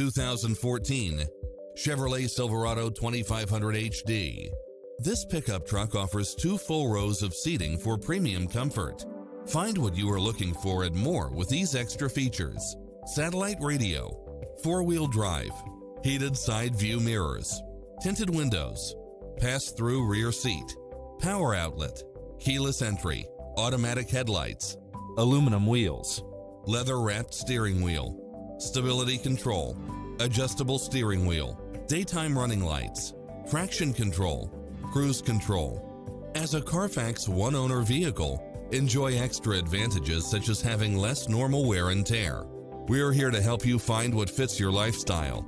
2014 Chevrolet Silverado 2500 HD. This pickup truck offers two full rows of seating for premium comfort. Find what you are looking for and more with these extra features. Satellite radio, four-wheel drive, heated side view mirrors, tinted windows, pass-through rear seat, power outlet, keyless entry, automatic headlights, aluminum wheels, leather-wrapped steering wheel, stability control, adjustable steering wheel, daytime running lights, traction control, cruise control. As a Carfax one-owner vehicle, enjoy extra advantages such as having less normal wear and tear. We are here to help you find what fits your lifestyle